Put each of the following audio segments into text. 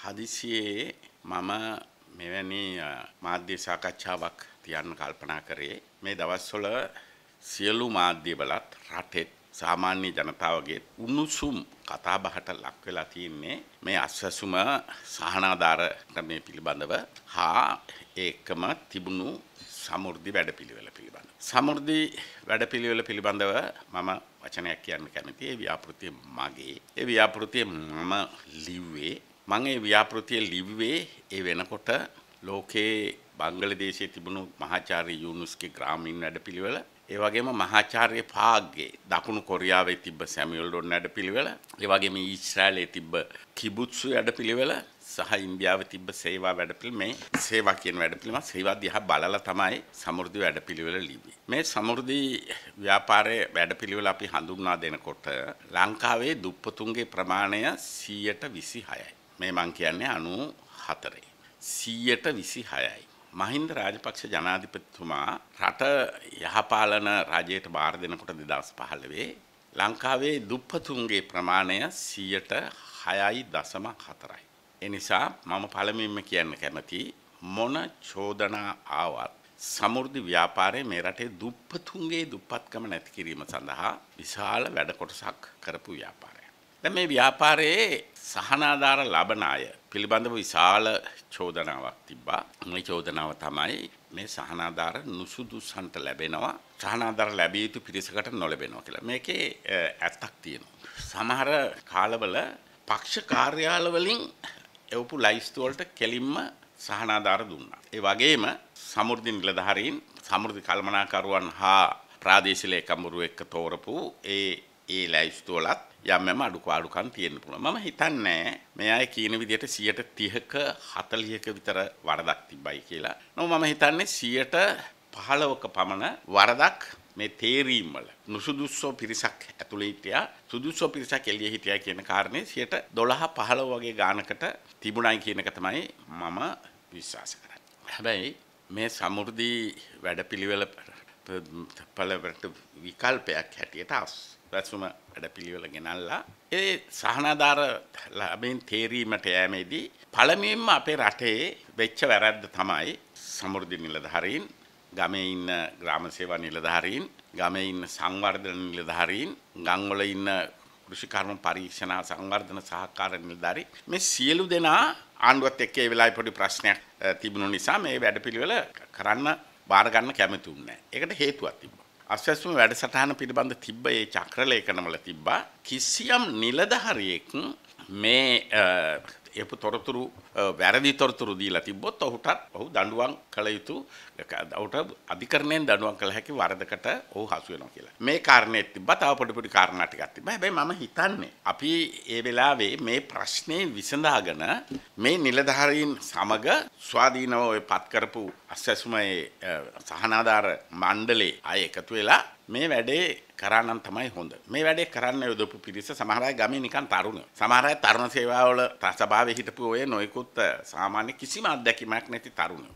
හදිසියේ මම මෙවැනි මාධ්‍ය සාකච්ඡාවක් තියන්න කල්පනා කරේ මේ දවස්වල සියලු මාධ්‍යවලත් රටෙත් සාමාන්‍ය ජනතාවගේ උණුසුම් කතාබහට ලක් වෙලා තියෙන්නේ මේ අස්වැසුම සහනාධාර ක්‍රමය පිළිබඳව හා ඒකම තිබුණු සමෘද්ධි වැඩපිළිවෙල පිළිබඳ. සමෘද්ධි වැඩපිළිවෙල පිළිබඳව මම වචනයක් කියන්න කැමති ඒ ව්‍යාපෘතිය මගේ. ඒ ව්‍යාපෘතිය මම ලිව්වේ මං ඒ ව්‍යාපෘතිය ලිව්වේ ඒ වෙනකොට ලෝකයේ බංගලදේශයේ තිබුණු මහාචාර්ය යූනුස්ගේ ග්‍රාමීන් වැඩපිළිවෙල ඒ වගේම මහාචාර්ය පාග්ගේ දකුණු කොරියාවේ තිබ්බ සැමියල් ඩොන් වැඩපිළිවෙල ඒ වගේම ඊශ්‍රායලයේ තිබ්බ කිබුත්සු වැඩපිළිවෙල සහ ඉන්දියාවේ තිබ්බ සේවා වැඩපිළිවෙල මේ සේවා කියන වැඩපිළිවෙල සේවා දිහා බලලා තමයි සමෘද්ධි වැඩපිළිවෙල ලිව්වේ. මේ සමෘද්ධි ව්‍යාපාරයේ වැඩපිළිවෙල අපි හඳුන්වා දෙනකොට ලංකාවේ දුප්පතුන්ගේ ප්‍රමාණය 126යි මේ මං කියන්නේ 94 126යි මහින්ද රාජපක්ෂ ජනාධිපතිතුමා රට යහපාලන රජයට බාර දෙනකොට 2015 ලංකාවේ දුප්පතුන්ගේ ප්‍රමාණය 6.4යි. ඒ නිසා මම පළමුවෙන්ම කියන්න කැමති මොන චෝදනා ආවත් සමෘද්ධි ව්‍යාපාරයේ මේ රටේ දුප්පතුන්ගේ දුප්පත්කම නැති කිරීම සඳහා විශාල වැඩ කොටසක් කරපු ව්‍යාපාරයක්. දැන් මේ ව්‍යාපාරයේ සහනාධාර ලබන අය පිළිබඳව විශාල චෝදනාවක් තිබ්බා. මේ චෝදනාව තමයි මේ සහනාධාර නුසුදුසන්ට ලැබෙනවා. සහනාධාර ලැබිය යුතු පිරිසකට නොලැබෙනවා කියලා. මේකේ ඇත්තක් තියෙනවා. සමහර කාලවල පක්ෂ කාර්යාල වලින් එවපු ලයිස්තු වලට කෙලින්ම සහනාධාර දුන්නා. ඒ වගේම සමෘද්ධි නිලධාරීන් සමෘද්ධි කළමනාකරුවන් හා ප්‍රාදේශීය ලේකම්වරු එක්ක තෝරපු ඒ ඒ ලයිස්තු වලත් යම් යම් අඩුපාඩුකම් තියෙන්න පුළුවන්. මම හිතන්නේ මේ අය කියන විදිහට 30ක 40ක විතර වරදක් තිබ්බයි කියලා. නමුත් මම හිතන්නේ 15ක පමණ වරදක් මේ තේරීම් වල නුසුදුස්සෝ පිරිසක් ඇතුළේ හිටියා සුදුස්සෝ පිරිසක් එළියේ හිටියා කියන කාරණේ 12 15 වගේ ගානකට තිබුණයි කියන එක තමයි මම විශ්වාස කරන්නේ. හැබැයි මේ සමෘද්ධි වැඩපිළිවෙල පළවට විකල්පයක් හැටියට වැසුම වැඩපිළිවෙල ගෙනල්ලා ඒ සහනාධාර ලැබෙන් තේරීමට යෑමේදී පළමුවෙන්ම අපේ රටේ වෙච්ච වැරද්ද තමයි සමෘද්ධි නිලධාරීන් ගමේ ඉන්න ග්‍රාම සේවා නිලධාරීන් ගමේ ඉන්න සංවර්ධන නිලධාරීන් ගම්වල ඉන්න කෘෂිකර්ම පරීක්ෂණ සංවර්ධන සහකාර නිලධාරී මේ සියලු දෙනා ආණ්ඩුවත් එක්ක ඒ වෙලාවේ පොඩි ප්‍රශ්නයක් තිබුණු නිසා මේ වැඩපිළිවෙල කරන්න බාර ගන්න කැමති වුණේ නැහැ. ඒකට හේතුවක් තිබ්බා. අස්වැසුම වැඩසටහන පිළිබඳ තිබ්බ ඒ චක්‍රලේඛනවල තිබ්බා කිසියම් නිලධාරියෙක් මේ එපු තොරතුරු වැරදි තොරතුරු දීලා තිබ්බොත් ඔහුටත් ඔහු දඬුවම් කළ යුතු ඔහුට අධිකරණයෙන් දඬුවම් කළ හැකි වරදකට ඔහු හසු වෙනවා කියලා. මේ කාරණේ තිබ්බා තව පොඩි පොඩි කාරණා ටිකක් තිබ්බා. හැබැයි මම හිතන්නේ අපි ඒ වෙලාවේ මේ ප්‍රශ්නේ විසඳාගෙන මේ නිලධාරීන් සමග ස්වාධීනව ඔය පත් කරපු අස්වැසුමේ සහනාධාර මණ්ඩලේ අය එකතු වෙලා මේ වැඩේ කරන්න තමයි හොඳ. මේ වැඩේ කරන්න යොදපු පිරිස සමහර අය ගමේ නිකන් තරුණයෝ. සමහර අය තරුණ සේවාවල සභාවේ හිටපු ඔය නොයෙකුත් සාමාන්‍ය කිසිම අත්දැකීමක් නැති තරුණයෝ.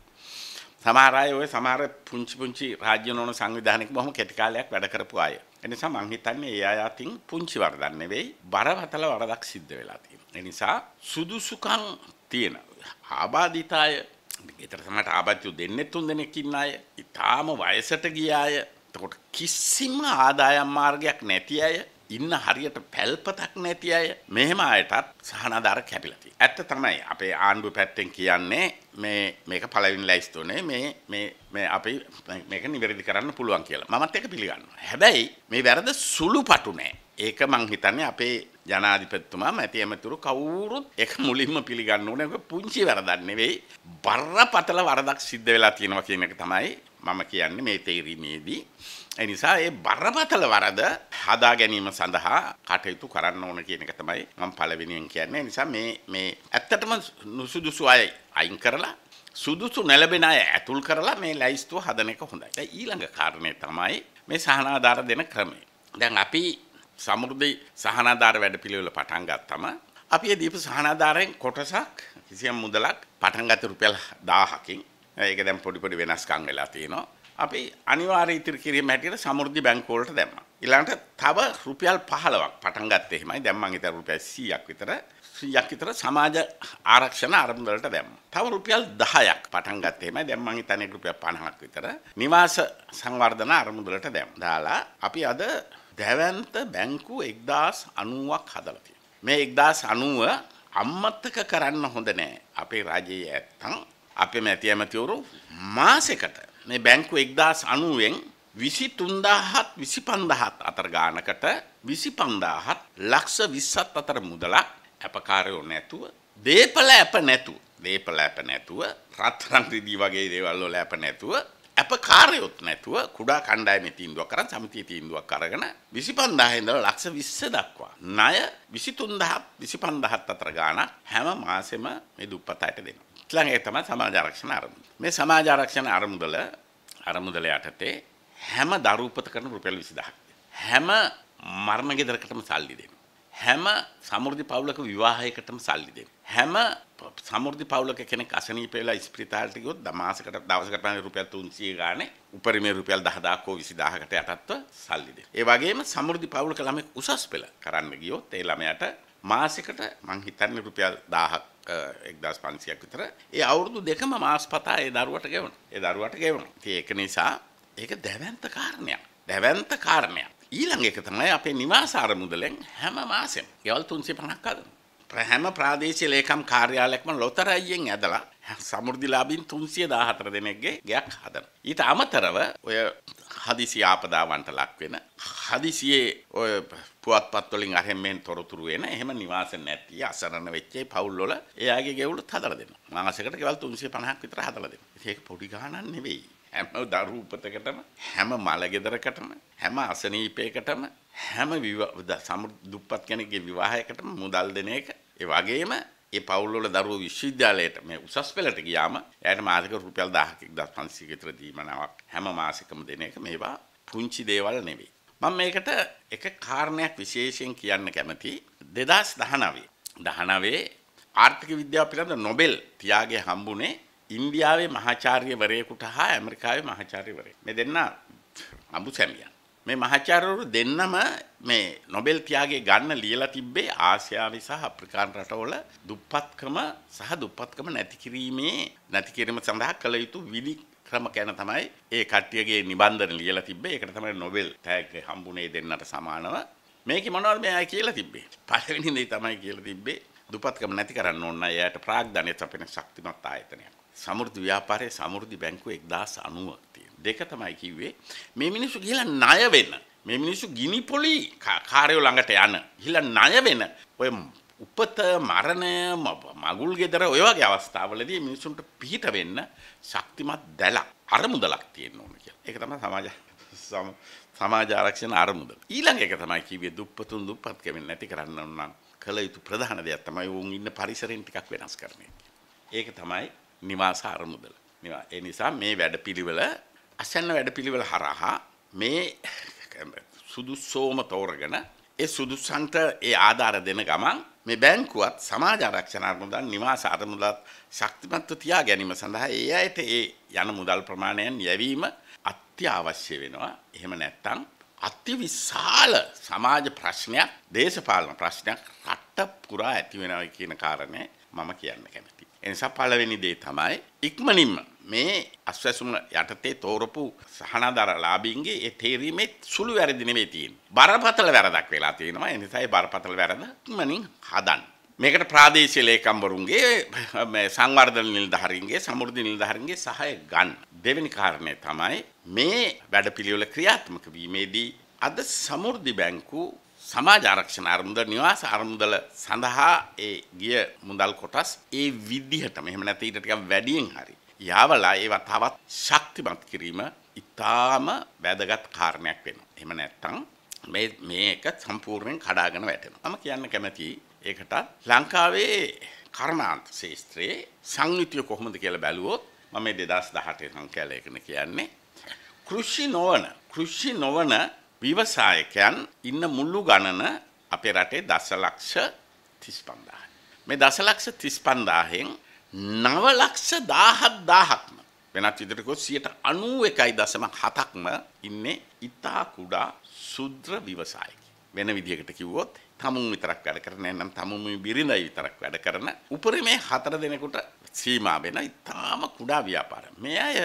සමහර අය ඔය සමහර පුංචි පුංචි රාජ්‍ය නොවන සංවිධානයක බොහොම කෙටි කාලයක් වැඩ කරපු අය. ඒ නිසා මං හිතන්නේ ඒ අය අතින් පුංචි වරදක් නෙවෙයි බරපතල වරදක් සිද්ධ වෙලා තියෙනවා. ඒ නිසා සුදුසුකම් තියෙන ආබාධිත අය ඊතර සමහරට ආබාධිත දෙන්නේ තුන් දෙනෙක් ඉන්න අය, ඊටාම වයසට ගිය අය, එතකොට කිසිම ආදායම් මාර්ගයක් නැති අය ඉන්න හරියට පැල්පතක් නැති අය මෙහෙම අයටත් සහනාධාර කැපිලා තියෙනවා. ඇත්ත තමයි අපේ ආණ්ඩුව පැත්තෙන් කියන්නේ මේ මේක පළවෙනි ලයිස්තුනේ මේ මේ මේ අපි මේක නිවැරදි කරන්න පුළුවන් කියලා. මමත් ඒක පිළිගන්නවා. හැබැයි මේ වැරද සුළුපටු නෑ. ඒක මං හිතන්නේ අපේ ජනාධිපතිතුමා මැති ඇමතුරු කවුරුත් ඒක මුලින්ම පිළිගන්න ඕනේ. ඒක පුංචි වැරදක් නෙවෙයි. බරපතල වරදක් සිද්ධ වෙලා තියෙනවා කියන එක තමයි මම කියන්නේ මේ තේරීමේදී. ඒ නිසා ඒ බරපතල වරද හදා ගැනීම සඳහා කටයුතු කරන්න ඕන කියන එක තමයි මම පළවෙනියෙන් කියන්නේ. ඒ නිසා මේ මේ ඇත්තටම නුසුදුසු අය අයින් කරලා සුදුසු නැලබෙන අය ඇතුල් කරලා මේ ලයිස්තුව හදන එක හොඳයි. දැන් ඊළඟ කාරණේ තමයි මේ සහනාධාර දෙන ක්‍රමය. දැන් අපි සමෘද්ධි සහනාධාර වැඩපිළිවෙල පටන් ගත්තම අපි ඒ දීප සහනාධාරයෙන් කොටසක් කිසියම් මුදලක් පටන් ගත්ත රුපියල් 1000කින් ඒක දැන් පොඩි පොඩි වෙනස්කම් වෙලා තියෙනවා. අපි අනිවාර්ය ඉතිරි කිරීම හැටියට සමෘද්ධි බැංකුව වලට දැම්මා. ඊළඟට තව රුපියල් 15ක් පටන් ගත්තේ එහෙමයි. දැන් මං හිතා රුපියල් 100ක් විතර සියක් විතර සමාජ ආරක්ෂණ අරමුදලට දැම්ම. තව රුපියල් 10ක් පටන් ගත්තේ මම දැන් මං හිතන්නේ රුපියල් 50ක් විතර නිවාස සංවර්ධන අරමුදලට දැම්ම. දාලා අපි අද දැවැන්ත බැංකු 1090ක් හදලා තියෙනවා. මේ 1090 අම්මත්තක කරන්න හොඳ නෑ. අපේ රජයේ ඇත්තම් අපේ මැති ඇමතිවරු මාසෙකට මේ බැංකු 1090න් විසි තුන්දාහත් විසි පන්දහත් අතර ගානකට විසි පන්දාහත් ලක්ෂ විස්සත් අතර මුදලක් ඇපකාරයෝ නැතුව දේපල ඇප නැතුව දේපල ඇප නැතුව රත්තරන් රිදී වගේ දේවල් වල ඇප නැතුව ඇප කාර්යොත් නැතුව කුඩා කණ්ඩායමේ තීන්දුවක් කරන් සමිතිය තීන්දුවක් අරගෙන 25000 ඉඳලා ලක්ෂ 20 දක්වා ණය 23000 25000 අතර ගාණක් හැම මාසෙම මේ දුප්පතට දෙනවා. ඊළඟ එක තමයි සමාජ ආරක්ෂණ ආරමුදල. මේ සමාජ ආරක්ෂණ ආරමුදල ආරමුදල යටතේ හැම දරුපතකටම රුපියල් 20000ක්. හැම මරණ ගෙදරකටම සල්ලි දෙනවා. හැම සමෘද්ධි පවුලක විවාහයකටම සල්ලි දෙනවා. හැම සමෘද්ධි පවුලක කෙනෙක් අසනීප වෙලා ස්පිරිතාලට ගියොත් දමාසකට දවසකට පහේ රුපියල් 300 ගානේ උපරිමේ රුපියල් 10000ක් හෝ 20000කට යටත්ව සල්ලි දෙනවා. ඒ වගේම සමෘද්ධි පවුලක ළමෙක් උසස් පෙළ කරන්න ගියොත් ඒ ළමයාට මාසෙකට මං හිතන්නේ රුපියල් 1000ක් 1500ක් විතර ඒ අවුරුදු දෙකම මාස්පතා ඒ දරුවට ගෙවනවා. ඒ දරුවට ගෙවනවා. ඉතින් ඒක නිසා ඒක දැවැන්ත කාරණයක්. දැවැන්ත කාරණයක්. ඊළඟ එක තමයි අපේ නිවාස අරමුදලෙන් හැම මාසෙම ගෙවල් 350ක් හදනවා. හැම ප්‍රාදේශීය ලේකම් කාර්යාලයක්ම ලොතරැයියෙන් ඇදලා සමෘද්ධිලාභීන් 314 දෙනෙක්ගේ ගයක් හදනවා. ඊට අමතරව ඔය හදිසි ආපදාවන්ට ලක් වෙන හදිසියේ ඔය පුවත්පත් වලින් අරහෙන් මෙන් තොරතුරු වෙන එහෙම නිවාස නැති අසරණ වෙච්ච පවුල් වල එයාගේ ගෙවලුත් හදලා දෙනවා. මාසෙකට ගෙවල් 350ක් විතර හදලා දෙනවා. ඒක පොඩි ගාණක් නෙවෙයි. හැම දරු උපතකටම හැම මල ගෙදරකටම හැම අසනීපයකටම හැම දුප්පත් කෙනෙක්ගේ විවාහයකටම මුදල් දෙන එක ඒ වගේම ඒ පවුල්වල දරුවෝ විශ්වවිද්‍යාලයට මේ උසස් පෙළට ගියාම එයාට මාසික රුපියල් 1000ක 1500 විතර දීමනාවක් හැම මාසිකම දෙන එක මේවා පුංචි දේවල් නෙවෙයි. මම මේකට එක කාරණයක් විශේෂයෙන් කියන්න කැමති 2019 19 ආර්ථික විද්‍යාව පිළිබඳ නොබෙල් තියාගේ හම්බුනේ ඉන්දියාවේ මහාචාර්යවරයෙකුට හා ඇමරිකාවේ මහාචාර්යවරයෙක්. මේ දෙන්න අඹු සැමියන්. මේ මහාචාර්යවරු දෙන්නම මේ නොබෙල් තියාගේ ගන්න ලියලා තිබ්බේ ආසියාවේ සහ අප්‍රිකානු රටවල දුප්පත්කම සහ දුප්පත්කම නැති කිරීමේ නැති කිරීම සඳහා කළ යුතු විධි ක්‍රම ගැන තමයි ඒ කට්ටියගේ නිබන්ධන ලියලා තිබ්බේ. ඒකට තමයි නොබෙල් තෑග්ග හම්බුනේ දෙන්නට සමානව. මේකේ මොනවද මෙයා කියලා තිබ්බේ? පළවෙනි දේ තමයි කියලා තිබ්බේ දුපත්කම නැති කරන්න ඕන එයාට ප්‍රාග්ධනය තපෙන ශක්තිමත් ආයතනයක්. සමෘද්ධි ව්‍යාපාරයේ සමෘද්ධි බැංකුව 1090ක් තියෙනවා. දෙක තමයි කිව්වේ මේ මිනිස්සු ගිහලා ණය වෙන මේ මිනිස්සු ගිනි පොලි කාර්යෝ ළඟට යන ගිහලා ණය වෙන ඔය උපත මරණය මගුල් ගෙදර ඔය වගේ අවස්ථාවලදී මිනිසුන්ට පිහිට වෙන්න ශක්තිමත් දැලක් අරමුදලක් තියෙන්න ඕන කියලා. ඒක තමයි සමාජ සමාජ ආරක්ෂණ අරමුදල. ඊළඟ එක තමයි කිව්වේ දුප්පතුන් දුප්පත් කෙමෙන් නැති කරන්න නම් කළ යුතු ප්‍රධාන දෙයක් තමයි වුන් ඉන්න පරිසරෙන් ටිකක් වෙනස් කරන එක. ඒක තමයි නිවාස අරමුදල. ඒ නිසා මේ වැඩපිළිවෙල අසන්න වැඩපිළිවෙල හරහා මේ සුදුස්සෝම තෝරගෙන ඒ සුදුසන්ට ඒ ආධාර දෙන ගමන් මේ බැංකුවත් සමාජ ආරක්ෂණ අරමුදල් නිවාස අරමුදලත් ශක්තිමත්ව තියා ගැනීම සඳහා ඒ අයට ඒ යන මුදල් ප්‍රමාණයන් යැවීම අත්‍යවශ්‍ය වෙනවා. එහෙම නැත්නම් අතිවිශාල සමාජ ප්‍රශ්නයක් දේශපාලන ප්‍රශ්නයක් රට පුරා ඇති වෙනවා කියන කාරණේ මම කියන්න කැමතියි. එනිසා පළවෙනි දේ තමයි ඉක්මනින්ම මේ අස්වැසුම යටතේ තෝරපු සහනාධාර ලාභීන්ගේ ඒ තේරීමේ සුළු වැරදි නෙවෙයි තියෙන්නේ. බරපතල වැරදක් වෙලා තියෙනවා. ඒ නිසා ඒ බරපතල වැරද ඉක්මනින් හදන්න. මේකට ප්‍රාදේශීය ලේකම්වරුන්ගේ මේ සංවර්ධන නිලධාරීන්ගේ සමෘද්ධි නිලධාරීන්ගේ සහාය ගන්න. දෙවෙනි කාරණය තමයි මේ වැඩපිළිවෙල ක්‍රියාත්මක වීමේදී අද සමෘද්ධි බැංකු සමාජ ආරක්ෂණ අරමුදල නිවාස අරමුදල සඳහා ඒ ගිය මුදල් කොටස් ඒ විදිහටම එහෙම නැත්නම් ඊට ටිකක් වැඩියෙන් හරි යවලා ඒවා තවත් ශක්තිමත් කිරීම ඉතාම වැදගත් කාරණයක් වෙනවා. එහෙම නැත්නම් මේ මේක සම්පූර්ණයෙන් කඩාගෙන වැටෙනවා. මම කියන්න කැමතියි ඒකට ලංකාවේ කර්මාන්ත ශාස්ත්‍රයේ සංයුතිය කොහොමද කියලා බැලුවොත් මම මේ 2018 සංඛ්‍යාලයකන කියන්නේ කෘෂි නොවන කෘෂි නොවන ව්‍යවසායකයන් ඉන්න මුළු ගණන අපේ රටේ දසලක්ෂ 35000. මේ දසලක්ෂ 35000න් 9ලක්ෂ 17000ක්ම වෙනත් විදිහට කිව්වොත් 91.7ක්ම ඉන්නේ ඉතා කුඩා ශුද්‍ර ව්‍යවසායකයන්. වෙන විදිහකට කිව්වොත් තමුන් විතරක් වැඩ කරන නැත්නම් තමුන් බිරිඳයි විතරක් වැඩ කරන උපරිමේ හතර දෙනෙකුට සීමා වෙන ඉතාම කුඩා ව්‍යාපාර. මේ අය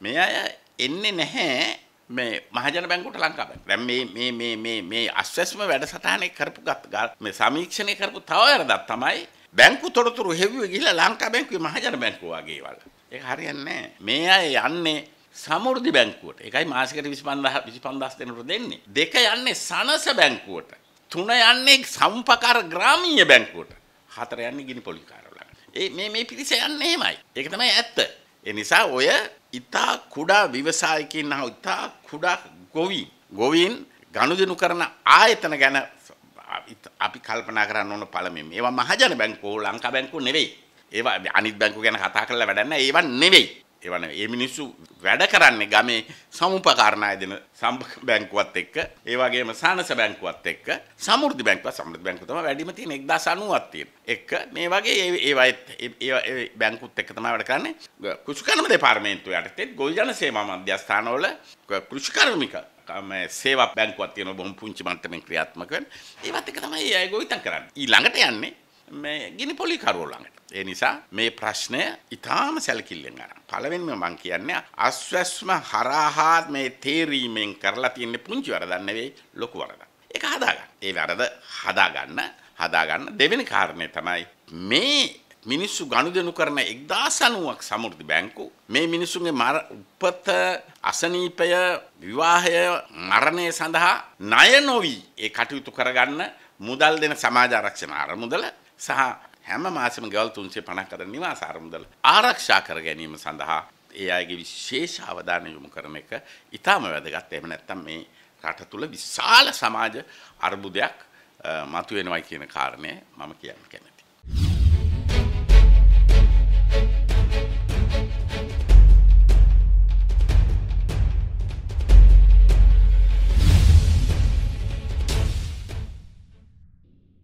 මේ අය එන්නේ නැහැ මේ මහජන බැංකුවට ලංකා බැංකුව. දැන් මේ මේ මේ මේ මේ අස්වැස්ම වැඩසටහනේ කරපු ගත් මේ සමීක්ෂණය කරපු තව වැරදක් තමයි බැංකු තොරතුරු හෙව්වේ ගිහිල්ලා ලංකා බැංකුවේ මහජන බැංකුව වගේ වල. ඒක හරියන්නේ නැහැ. මේ අය යන්නේ සමෘද්ධි බැංකුවට. ඒකයි මාසිකට 25000 25000 දෙනකොට දෙන්නේ. දෙක යන්නේ සනස බැංකුවට. තුන යන්නේ සම්පකාර ග්‍රාමීය බැංකුවට. හතර යන්නේ ගිනි පොලි කාර්යාලවල. ඒ මේ මේ පිරිස යන්නේ එහෙමයි. ඒක තමයි ඇත්ත. ඒ නිසා ඔය ඉතා කුඩා ව්‍යවසායකින් හා ඉතා කුඩා ගොවීන් ගොවීන් ගනුදෙනු කරන ආයතන ගැන අපි කල්පනා කරන්න ඕන පළමුවෙන්. ඒවා මහජන බැංකුව ලංකා බැංකුව නෙවෙයි. ඒවා අනිත් බැංකුව ගැන කතා කරලා වැඩක් නැහැ. ඒවා නෙවෙයි. ඒවා නෙවෙයි. මේ මිනිස්සු වැඩ කරන්නේ ගමේ සමුපකාරණාය දෙන සම්ප බැංකුවත් එක්ක, ඒ වගේම සානස බැංකුවත් එක්ක, සමෘද්ධි බැංකුව සමෘද්ධි බැංකුව තමයි වැඩිම තියෙන 1090ක් තියෙන. එක්ක මේ වගේ ඒවා ඒ බැංකුත් එක්ක තමයි වැඩ කරන්නේ. කෘෂිකර්ම දෙපාර්තමේන්තුව යටතේ ගොවි ජන සේවා මධ්‍යස්ථානවල කෘෂිකර්මික සේවා බැංකුවක් තියෙනවා බොහොම පුංචි මට්ටමින් ක්‍රියාත්මක වෙන. ඒවත් එක තමයි අය ගොවිතැන් කරන්නේ. ඊළඟට යන්නේ මේ ගිනි පොලි කරුවෝ ළඟට. ඒ නිසා මේ ප්‍රශ්නය ඊටාම සැලකිල්ලෙන් ගන්න. පළවෙනිම මම කියන්නේ අස්වැස්ම හරහා මේ තේරීමෙන් කරලා තියෙන පුංචි වරදක් නෙවෙයි ලොකු වරදක්. ඒක හදාගන්න. ඒ වරද හදාගන්න හදාගන්න දෙවෙනි කාරණේ තමයි මේ මිනිස්සු ගනුදෙනු කරන 1090ක් සමෘද්ධි බැංකු මේ මිනිසුන්ගේ උපත අසනීපය විවාහය මරණය සඳහා ණය නොවි ඒ කටයුතු කරගන්න මුදල් දෙන සමාජ ආරක්ෂණ අරමුදල සහ හැම මාසෙම ගෙවල් 350ක් අතර නිවාස අරමුදල ආරක්ෂා කර ගැනීම සඳහා ඒ අයගේ විශේෂ අවධානය යොමු කරන එක ඊටම වැදගත්. එහෙම නැත්නම් මේ රට තුල විශාල සමාජ අර්බුදයක් මතුවෙනවයි කියන කාරණය මම කියන්න කැමතියි.